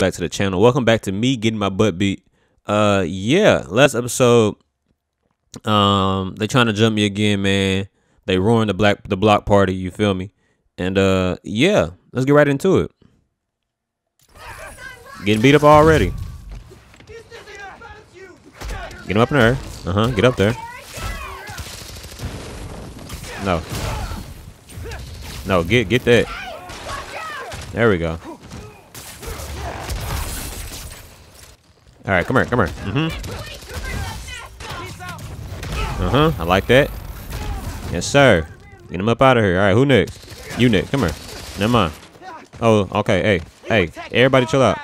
back to the channel. Welcome back to me getting my butt beat. Uh, yeah, last episode, um, they trying to jump me again, man. They ruined the black the block party. You feel me? And uh, yeah, let's get right into it. Getting beat up already. Get him up in there. Uh huh. Get up there. No. No, get get that. There we go. All right, come here, come here. Mm-hmm. Uh-huh, I like that. Yes, sir. Get him up out of here. All right, who next? You next. Come here. Never mind. Oh, okay. Hey, hey, everybody chill out.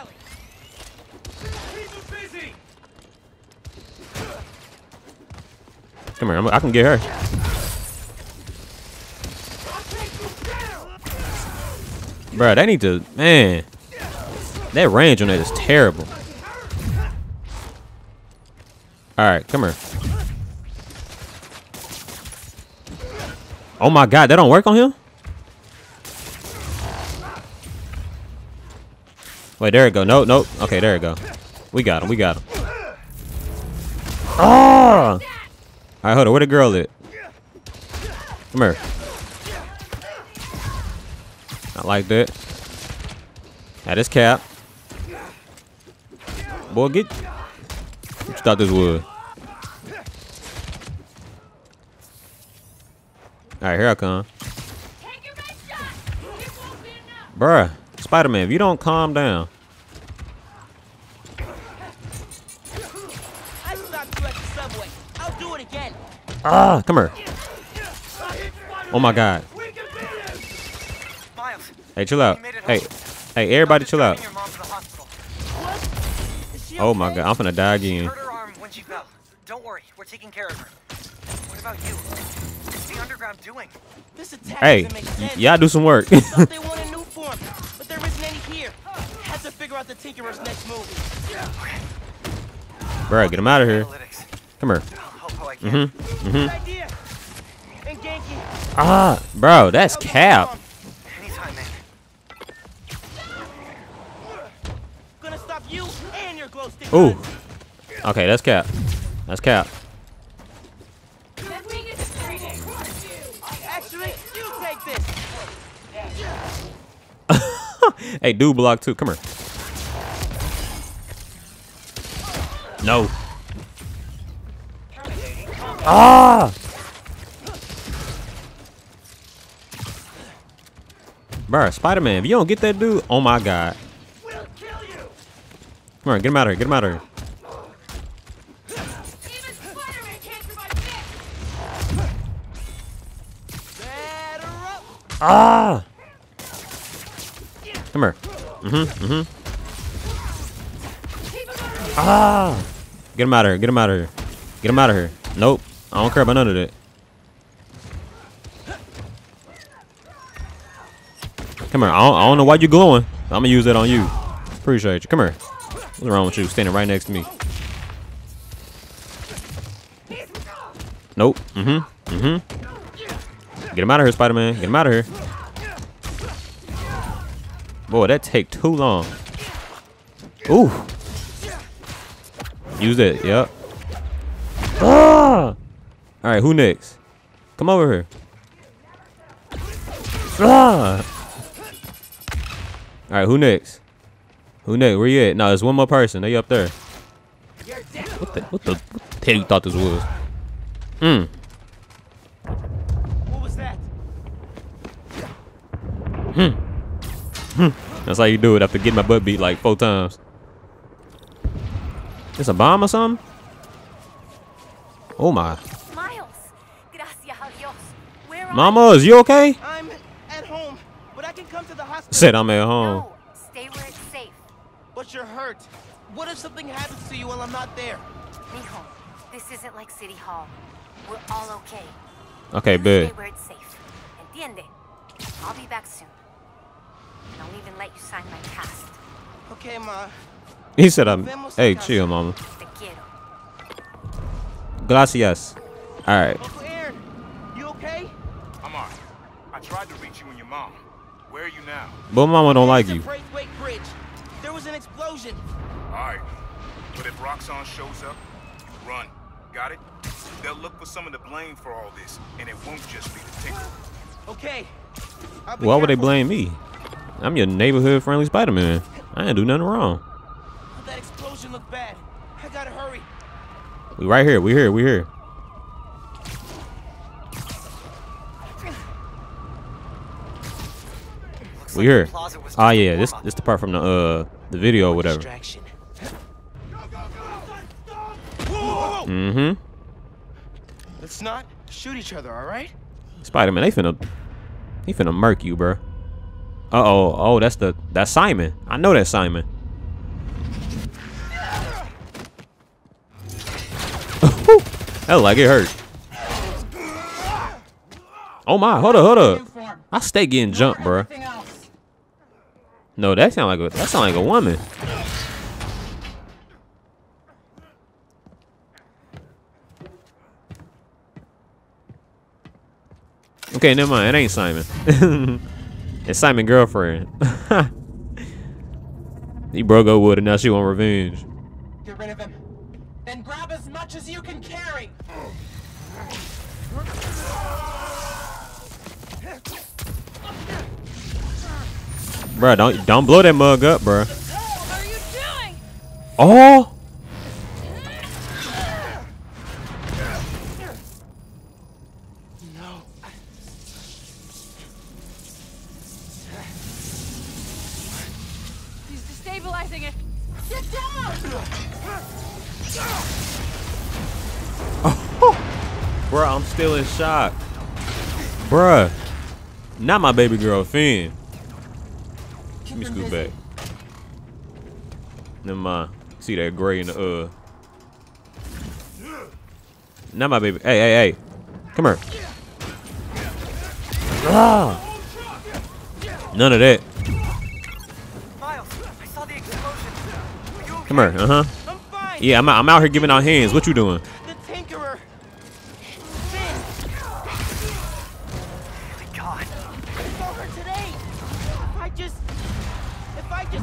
Come here. I'm, I can get her. Bro, they need to, man. That range on that is terrible. All right, come here. Oh my God, that don't work on him? Wait, there we go. No, no. Okay, there we go. We got him. We got him. Oh! All right, hold on. Where the girl at? Come here. Not like that. That is cap. Boy, get. What you thought this was? Alright, here I come. Bruh, Spider-Man, if you don't calm down. Ah, come here. Oh my god. Hey, chill out. Hey, hey, everybody chill out. Oh my god, I'm gonna die again. Hurt her arm when she fell. Don't worry, we're taking care of her. What about you? What's the underground doing? This attack Hey, doesn't make y- sense. y'all do some work. Thought they wanted Nuform, but there isn't any here. Had to figure out the Tinkerer's next move. Bruh, get him out of here. Come here. I'll help how I can. Mm-hmm. Good idea. And Ganke. Ah, bro, that's cap. Ooh. Okay, that's cap. That's cap. Hey, dude block too. Come here. No. Ah! Bruh, Spider-Man, if you don't get that dude, oh my god. Come on, get him out of here. Get him out of here. Ah! Come here. Mm-hmm, mm-hmm. Ah! Get him out of here. Get him out of here. Get him out of here. Nope. I don't care about none of that. Come here. I don't, I don't know why you're glowing. I'm gonna use that on you. Appreciate you. Come here. What's wrong with you? Standing right next to me. Nope. Mm-hmm. Mm-hmm. Get him out of here, Spider-Man. Get him out of here. Boy, that take too long. Ooh. Use it. Yep. Ah! All right, who next? Come over here. Ah! All right, who next? Who next? Where you at? No, there's one more person. They up there. What the? What the? What the hell you thought this was? Hmm. What was that? Hmm. Hmm. That's how you do it after getting my butt beat like four times. It's a bomb or something? Oh my. Miles, gracias a Dios. Where are Mama, is you okay? I'm at home, but I can come to the hospital. Said I'm at home. No, you're hurt. What if something happens to you while I'm not there? Mijo, this isn't like City Hall. We're all okay. Okay, You Stay where it's safe. Entiende? I'll be back soon. And I'll even let you sign my cast. Okay, Ma. He said um, I'm. Hey, chill, mama. Te quiero. Gracias. All right. Uncle Aaron, you okay? I'm alright. I tried to reach you and your mom. Where are you now? But mama don't like you. Braithwaite Bridge. There was an. Roxxon shows up, you run. Got it? They'll look for someone to blame for all this, and it won't just be the Tinker. Okay. I'll be Why would they blame me? I'm your neighborhood friendly Spider-Man. I didn't do nothing wrong. That explosion looked bad. I gotta hurry. We right here. We here. We here. Looks We like here. the closet was Ah yeah, this this the part from the uh the video or whatever. Mm-hmm. Let's not shoot each other, all right? Spider-Man, they finna he finna murk you, bro. Uh oh. Oh, that's the that's Simon. I know that's Simon. that like it hurt. Oh my, hold up, hold up. I stay getting jumped, bro. No, that sound like a that sound like a woman. Okay, never mind. It ain't Simon. it's Simon girlfriend. he broke up with and Now she want revenge. Get rid of him. Then grab as much as you can carry. Bruh, don't don't blow that mug up, bruh. What are you doing? Oh. No. He's destabilizing it. Get down! Bruh, I'm still in shock. Bruh. Not my baby girl, Phin. Let me scoot back. Never mind. See that gray in the uh. Not my baby. Hey, hey, hey. Come here. Ah. None of that. Miles, I saw the explosion. Are you okay? Come here. Uh huh. Yeah, I'm, I'm out here giving out hands. What you doing?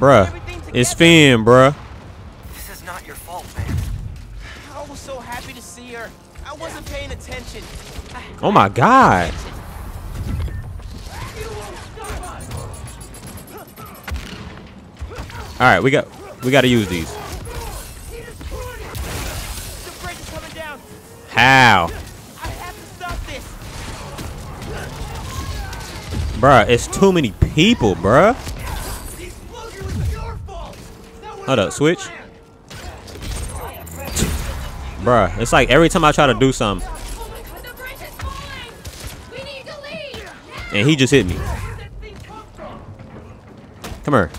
Bruh. It's Phin, bruh. This is not your fault, man. I was so happy to see her. I wasn't paying attention. Oh my god. All right, we got we got to use these. The bridge is coming down. How? I have to stop this. Bruh, it's too many people, bruh. Hold up, switch. Bruh, it's like every time I try to do something and he just hit me. come. Here.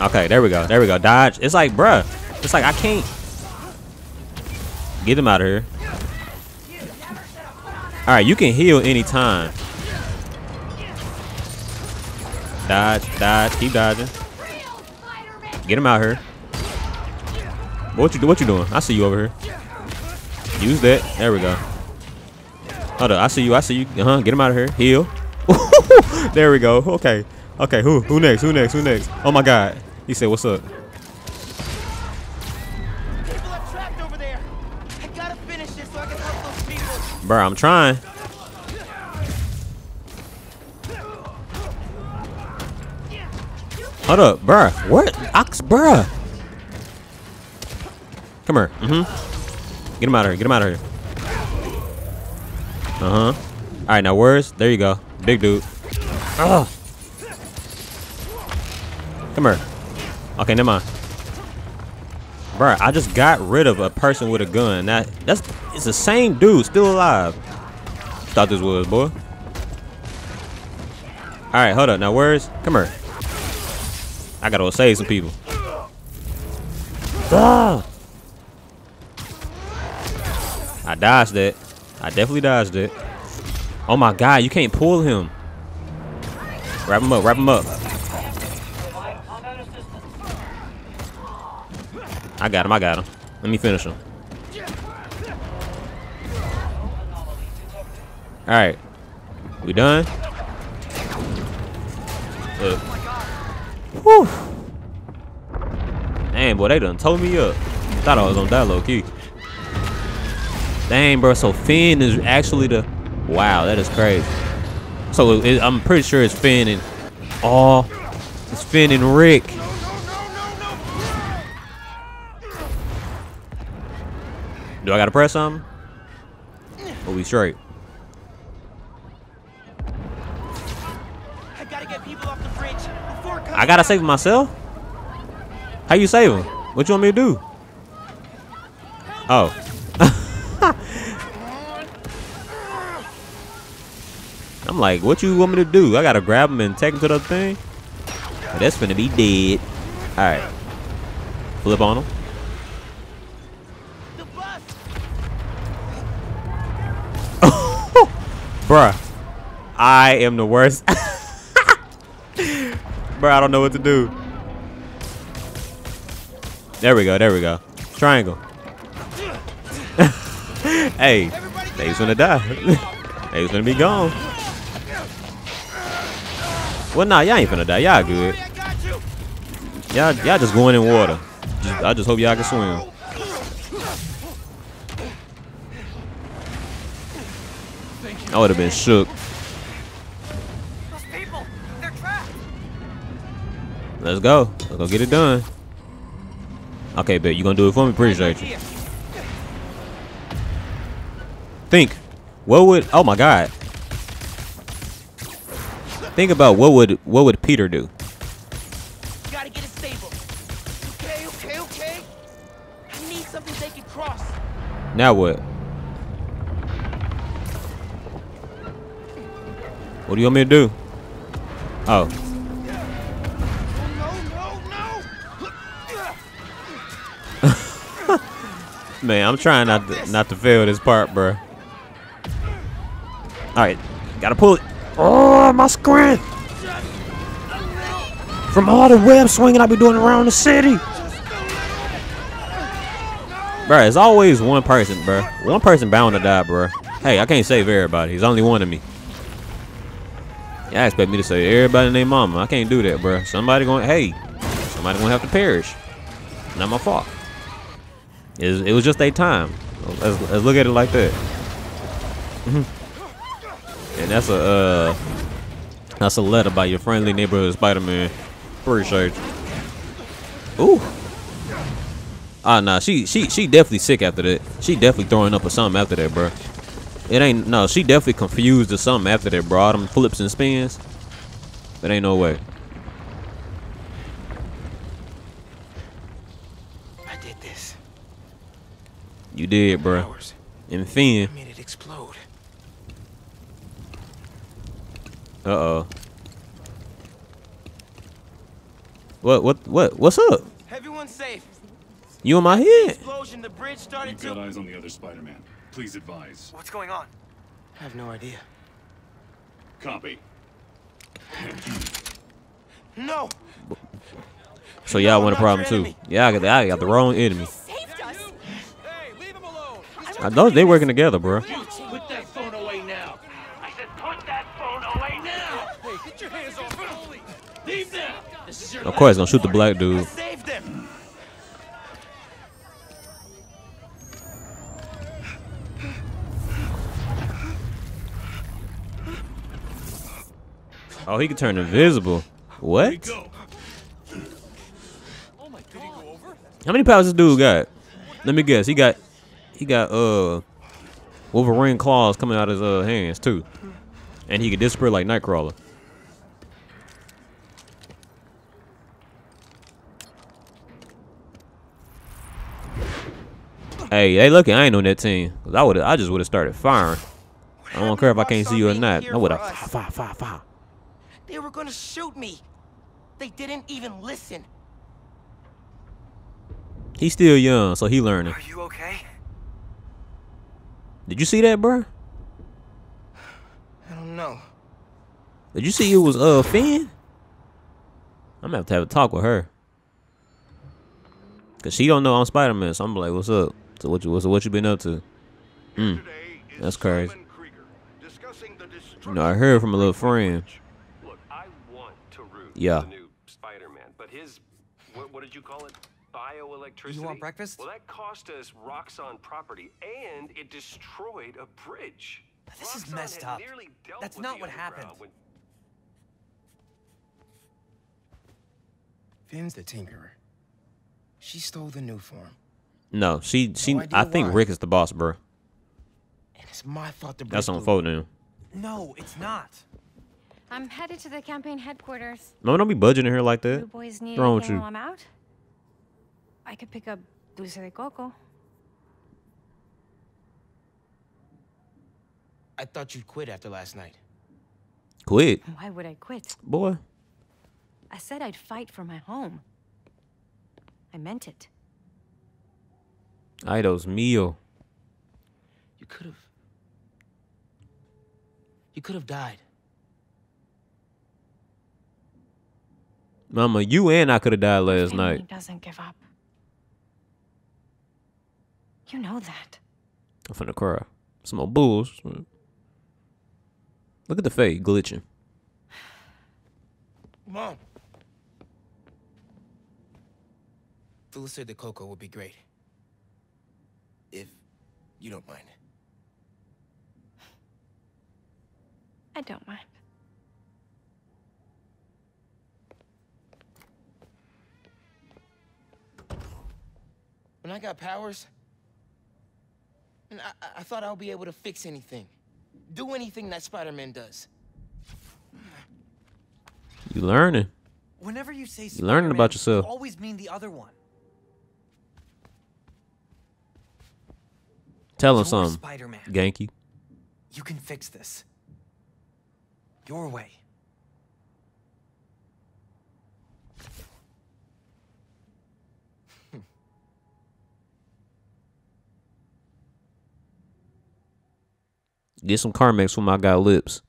Okay, there we go. There we go. Dodge. It's like, bruh. It's like I can't get him out of here. All right, you can heal anytime. Dodge, dodge, keep dodging. Get him out here. What you do? What you doing? I see you over here. Use that. There we go. Hold up. I see you. I see you. Uh huh. Get him out of here. Heal. there we go. Okay. Okay. Who? Who next? Who next? Who next? Oh my God. He said, "What's up?" Bro, I'm trapped Hold up, bruh. What? Ox, bruh. Come here. Mm-hmm. Get him out of here. Get him out of here. Uh-huh. All right, now where's? There you go. Big dude. Ugh. Come here. Okay, never mind. Bruh, I just got rid of a person with a gun. That that's it's the same dude still alive. Thought this was boy. All right, hold up. Now where's? Come here. I gotta go save some people. Ah! I dodged that. I definitely dodged it. Oh my god, you can't pull him. Wrap him up. Wrap him up. I got him. I got him. Let me finish him. All right. We done? Look. Whew. Damn, boy, they done told me up. Thought I was on that low key. Dang, bro. So Phin is actually the. Wow, that is crazy. So it, I'm pretty sure it's Phin and. Oh, it's Phin and Rick. Do I gotta press something? Or we straight? I gotta save myself? How you him? What you want me to do? Oh. I'm like, what you want me to do? I gotta grab him and take him to the thing? Oh, that's finna be dead. Alright. Flip on him. Bruh. I am the worst. Bruh, I don't know what to do. There we go, there we go. Triangle. hey, they was gonna die. they was gonna be gone. Well, nah, y'all ain't gonna die. Y'all good. Y'all, y'all just going in water. Just, I just hope y'all can swim. I would have been shook. Let's go. Let's go get it done. Okay, bet you gonna do it for me? Appreciate you. Think. What would? Oh my God. Think about what would what would Peter do? Gotta get it stable. Okay, okay, okay. I need something they can cross. Now what? What do you want me to do? Oh, man, I'm trying not to not to fail this part, bro. All right, gotta pull it. Oh, my screen! From all the web swinging I be doing around the city. Bro, it's always one person, bro. One person bound to die, bro. Hey, I can't save everybody. He's only one of me. Y'all expect me to save everybody their mama. I can't do that, bro. Somebody going, hey, somebody gonna have to perish. Not my fault. It was, it was just a time. Let's, let's look at it like that. and that's a uh, that's a letter by your friendly neighborhood Spider-Man. Appreciate you. Ooh. Ah, nah, she she she definitely sick after that. She definitely throwing up or something after that, bro. It ain't no. She definitely confused or something after that, bro. All them flips and spins. But ain't no way. You did, bro. Hours. And Phin. I made it explode. Uh oh. What what what what's up? Everyone's safe. You in my head? Explosion. The bridge started You've got eyes on the other Spider-Man. Please advise. What's going on? I have no idea. Copy. No. So y'all No, want a I'm not problem too? Yeah, I got I got the wrong enemy. I know they working together, bro. Put that phone away now. I said put that phone away now. Hey, get your hands off me. Leave now. This is your Of course, gonna shoot the black dude. saved him. Oh, he can turn invisible. What? Oh How many powers this dude got? Let me guess. He got he got uh Wolverine claws coming out of his uh hands too, and he can disappear like Nightcrawler. Hey, hey, look, I ain't on that team. Cause I would, I just would have started firing. I don't care if I can't see you or not. I would have fire, fire, fire, fire. They were gonna shoot me. They didn't even listen. He's still young, so he learning. Are you okay? Did you see that, bro? I don't know. Did you see it was uh Phin? I'm gonna have to have a talk with her. Cause she don't know I'm Spider Man, so I'm like, what's up? So what you what's what you been up to? Mm, that's crazy. You know, I heard from a little friend. Look, I want to root Yeah. the new Spider-Man, but his what, what did you call it? Bioelectricity. You want breakfast? Well, that cost us Roxxon property, and it destroyed a bridge. This is messed up. That's not what happened. when- Phin's the Tinkerer. She stole the Nuform. No, she she. No I think why. Rick is the boss, bro. And it's my fault to break That's on through. phone now. No, it's not. I'm headed to the campaign headquarters. No, don't be budging in here like that. You that. boys need What's wrong with anything you? while I'm out? I could pick up dulce de coco. I thought you'd quit after last night. Quit, Why would I quit? boy. I said I'd fight for my home. I meant it. Ay, Dios mío. You could have. You could have died. Mama, you and I could have died last Family night. doesn't give up. You know that. I'm finna cry. Some more bulls. Look at the fade glitching. Mom. Dulce de coco would be great. If you don't mind. I don't mind. When I got powers, and I, I- I thought I would be able to fix anything. Do anything that Spider-Man does. You learning. Whenever you say You learning about yourself. You always mean the other one. Tell him You're something. Spider-Man. Ganke. You can fix this. Your way. Get some Carmex for my guy lips.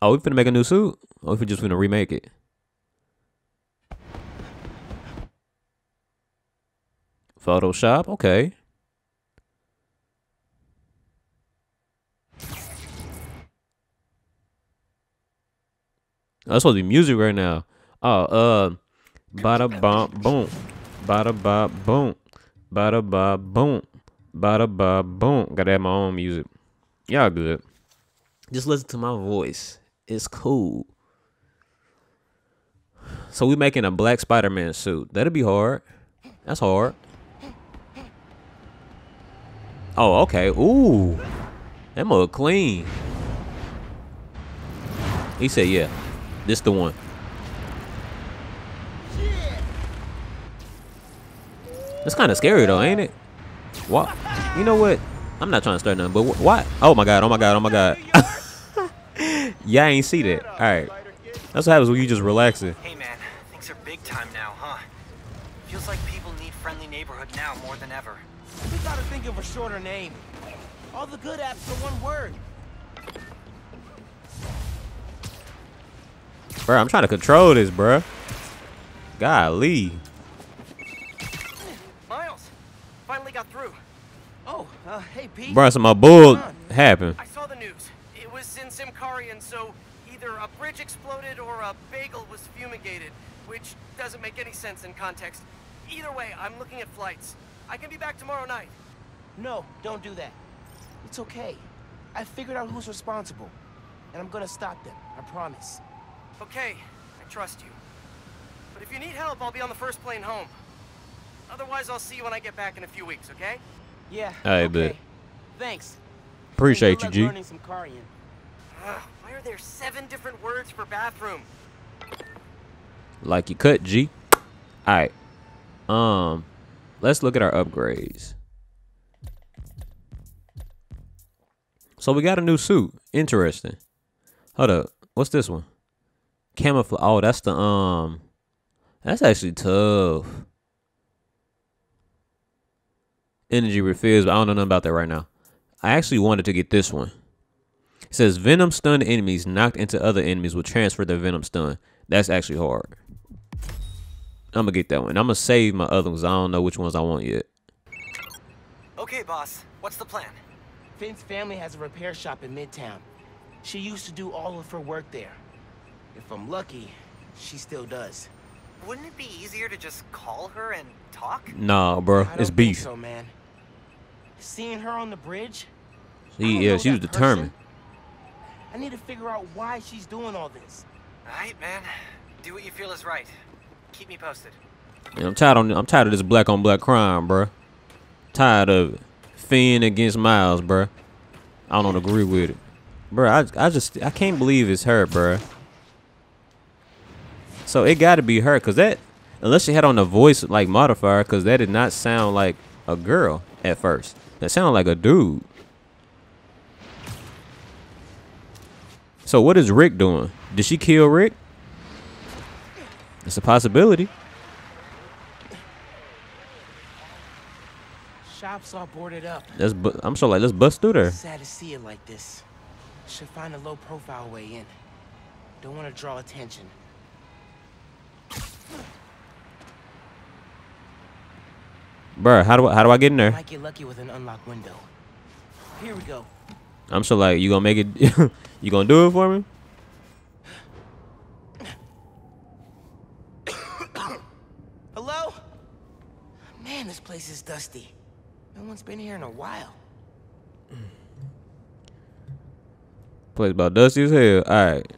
Oh, we finna make a new suit? Or we just finna remake it? Photoshop? Okay. That's supposed to be music right now. Oh, uh, bada bum boom, bada ba boom, bada ba boom, bada ba boom. Gotta have my own music. Y'all good. Just listen to my voice. It's cool. So we making a black Spider-Man suit. That'll be hard. That's hard. Oh, okay. Ooh. That mug clean. He said, yeah. This the one. It's kind of scary though, ain't it? What? You know what? I'm not trying to start nothing, but wh- why? Oh my god! Oh my god! Oh my god! yeah, I ain't see that. All right, that's what happens when you just relaxing. Hey man, things are big time now, huh? Feels like people need friendly neighborhood now more than ever. We gotta think of a shorter name. All the good apps are one word. Bro, I'm trying to control this, bro. Golly. Bro, so my bull happened. I saw the news. It was in Simkarian, so either a bridge exploded or a bagel was fumigated, which doesn't make any sense in context. Either way, I'm looking at flights. I can be back tomorrow night. No, don't do that. It's okay. I figured out who's responsible. And I'm gonna stop them. I promise. Okay, I trust you. But if you need help, I'll be on the first plane home. Otherwise, I'll see you when I get back in a few weeks, okay? Yeah. Alright, bet. Thanks. Appreciate you, And good luck G. learning some Korean. Ugh, why are there seven different words for bathroom? Like you cut, G. All right. Um, let's look at our upgrades. So we got a new suit. Interesting. Hold up. What's this one? Camouflage. Oh, that's the um. That's actually tough. Energy refills, but I don't know nothing about that right now. I actually wanted to get this one. It says Venom stunned enemies knocked into other enemies will transfer their Venom stun. That's actually hard. I'm gonna get that one. I'm gonna save my other ones. I don't know which ones I want yet. Okay, boss. What's the plan? Phin's family has a repair shop in Midtown. She used to do all of her work there. If I'm lucky, she still does. Wouldn't it be easier to just call her and talk? Nah, bro, it's beef. so, man. Seeing her on the bridge, I She, yeah, she was determined. person. I need to figure out why she's doing all this. Alright, man. Do what you feel is right. Keep me posted. Yeah, I'm tired on. I'm tired of this black on black crime, bro. Tired of it. Phin against Miles, bro. I don't agree with it, bro. I I just I can't believe it's her, bro. So it got to be her, cause that unless she had on the voice like modifier, cause that did not sound like a girl at first. That sounded like a dude. So what is Rick doing? Did she kill Rick? It's a possibility. Shops all boarded up. Let's bu- I'm so like let's bust through there. Sad to see it like this. Should find a low profile way in. Don't want to draw attention. Bruh, how do I, how do I get in there? Might get lucky with an unlocked window. Here we go. I'm so like you gonna make it you gonna do it for me? Hello? Man, this place is dusty. No one's been here in a while. Place about dusty as hell. Alright.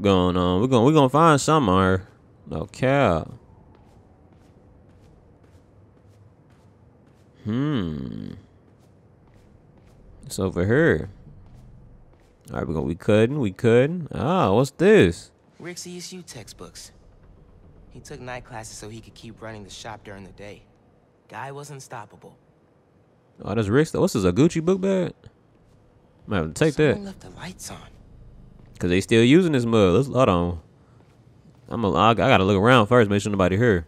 Going on. We're gonna we're gonna find some on her. No cow. Hmm. It's over here. Alright, we're we couldn't, we couldn't. Ah, what's this? Rick's ESU textbooks. He took night classes so he could keep running the shop during the day. Guy was unstoppable. Oh, that's Rick's. What's this? A Gucci book bag? Might have to take that. Someone left the lights on. Cause they still using this mud. Let's hold on. I'm a, I, I gotta look around first, make sure nobody here.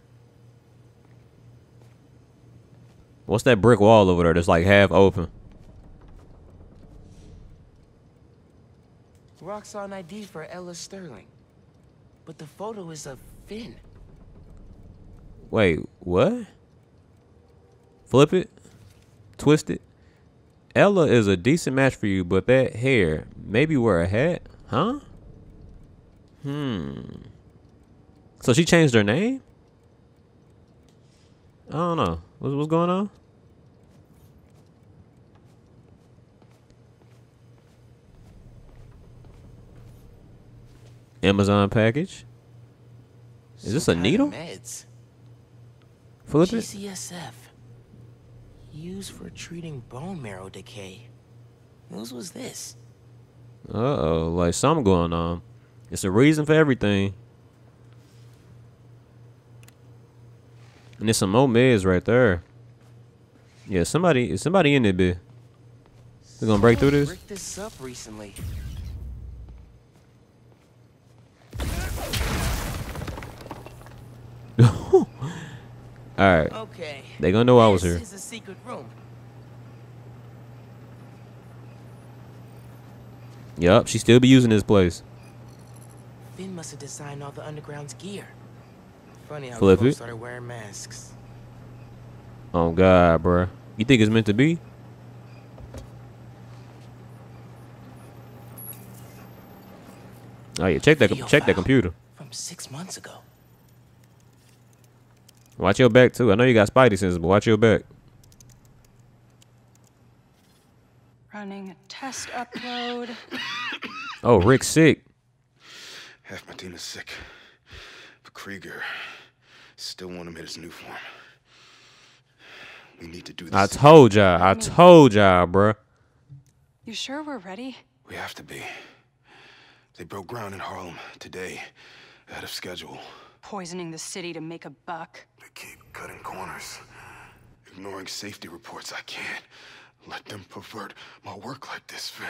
What's that brick wall over there that's like half open? Roxxon ID for Ella Sterling. But the photo is of Phin. Wait, what? Flip it? Twist it? Ella is a decent match for you, but that hair, maybe wear a hat? Huh? Hmm. So she changed her name? I don't know. What's, what's going on? Amazon package? Is this a Some kind of needle? Meds. Flip it? GCSF. Used for treating bone marrow decay. Whose was this? Uh oh, like something going on. It's a reason for everything. And there's some more meds right there. Yeah, somebody, is somebody in there, bit. We gonna break through this? this up recently. All right, Okay. they gonna know I was this here. is a secret room. Yup, she still be using this place. Phin must have designed all the underground's gear. Funny how Flip it. started wearing masks. Oh God, bruh. You think it's meant to be? Oh yeah, check that, check that computer. From six months ago. Watch your back too. I know you got Spidey senses, but watch your back. Running a test upload. Oh, Rick's sick. Half my team is sick. But Krieger still want him in his Nuform. We need to do this. I told y'all. I told y'all, bruh. You sure we're ready? We have to be. They broke ground in Harlem today, ahead of schedule. Poisoning the city to make a buck. They keep cutting corners, ignoring safety reports. I can't let them pervert my work like this, Phin.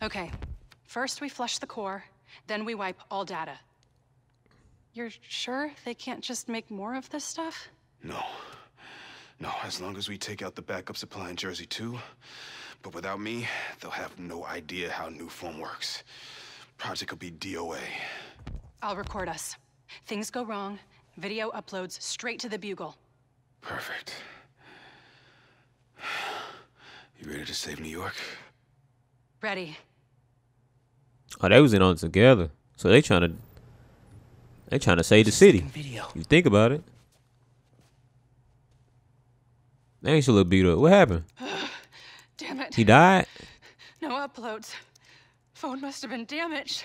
Okay. First we flush the core, then we wipe all data. You're sure they can't just make more of this stuff? No. No, as long as we take out the backup supply in Jersey too. But without me, they'll have no idea how Nuform works. Project will be DOA. I'll record us. Things go wrong, video uploads straight to the Bugle. Perfect. You ready to save New York? Ready. Oh, they was in on it together. So they trying to. They trying to save the city. Video. You think about it. That ain't a little beat up. What happened? Damn it. He died? No uploads. Phone must have been damaged.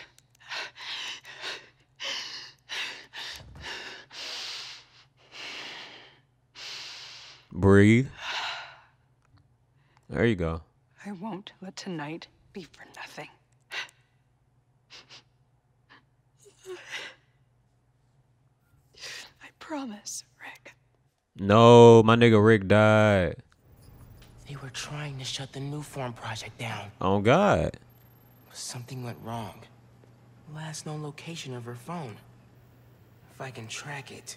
Breathe. There you go. I won't let tonight be for nothing. I promise, Rick. No, my nigga Rick died. They were trying to shut the Nuform project down. Oh God. Something went wrong. Last known location of her phone. If I can track it.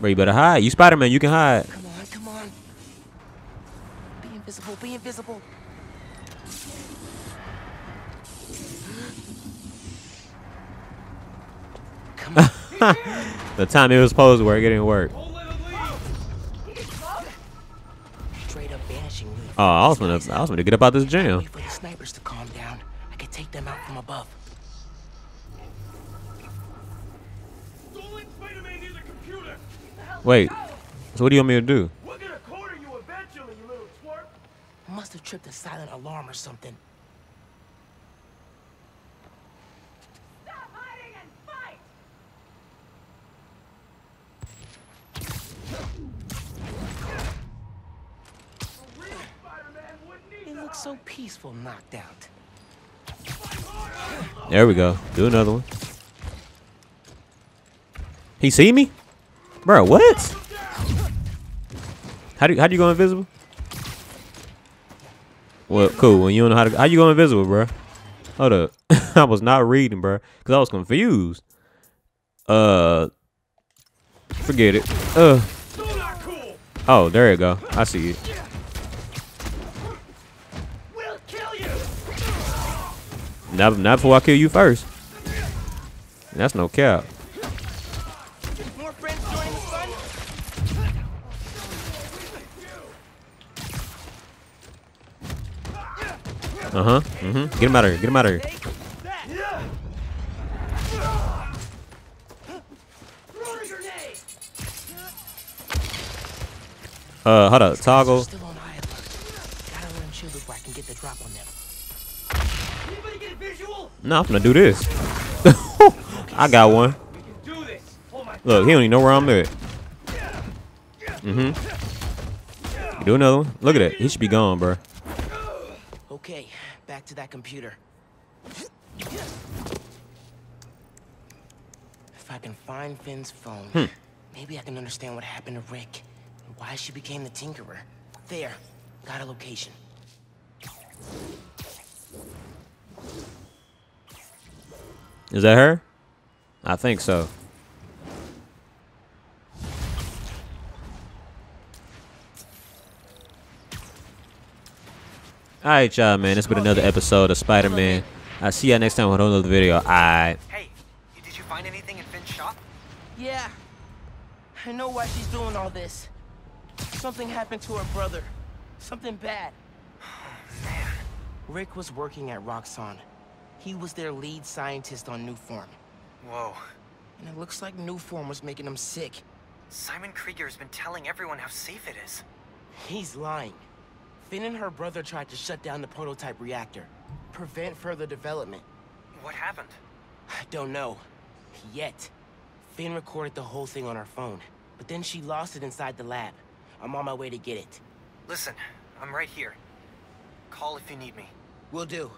Bro, you better hide. You Spider Man, you can hide. Come on, come on. Be invisible, be invisible. Come on. the time it was supposed to work, it didn't work. Straight up vanishing leaf. Oh, I was gonna, I was gonna get up out this jam. Wait snipers to calm down. I could take them out from above. Don't let Spider-Man near the computer. Wait. So what do you want me to do? We're gonna corner you eventually, you little twerp. Must have tripped a silent alarm or something. Stop hiding and fight. It looks so peaceful knocked out. There we go. Do another one. He see me? Bro, what? How do you, how do you go invisible? Well, cool. When you don't know how to how you go invisible, bro? Hold up. I was not reading, bro, cuz I was confused. Uh forget it. Uh Oh, there you go. I see it. Not, not before I kill you first. That's no cap. More friends joining the fun? Uh huh. Mm-hmm. Get him out of here. Get him out of here. Uh, hold up. Toggle. Still on high alert. Gotta let them chill before I can get the drop on them. Anybody get a visual? No, I'm gonna do this. I got one. Do this. Oh my. Look, he don't even know where I'm at. Mm-hmm. Do another one. Look at that. He should be gone, bro. Okay, back to that computer. If I can find Phin's phone, Hmm. maybe I can understand what happened to Rick and why she became the Tinkerer. There, got a location. Is that her? I think so. Alright, y'all, man. It's been another episode of Spider Man. I'll see y'all next time with another video. Alright. Hey, did you find anything in Phin's shop? Yeah, I know why she's doing all this. Something happened to her brother. Something bad. Man, Rick was working at Roxxon. He was their lead scientist on Nuform. whoa. And it looks like Nuform was making him sick. Simon Krieger's been telling everyone how safe it is. He's lying. Phin and her brother tried to shut down the prototype reactor. Prevent further development. What happened? I don't know. Yet. Phin recorded the whole thing on her phone. But then she lost it inside the lab. I'm on my way to get it. Listen, I'm right here. Call if you need me. Will do.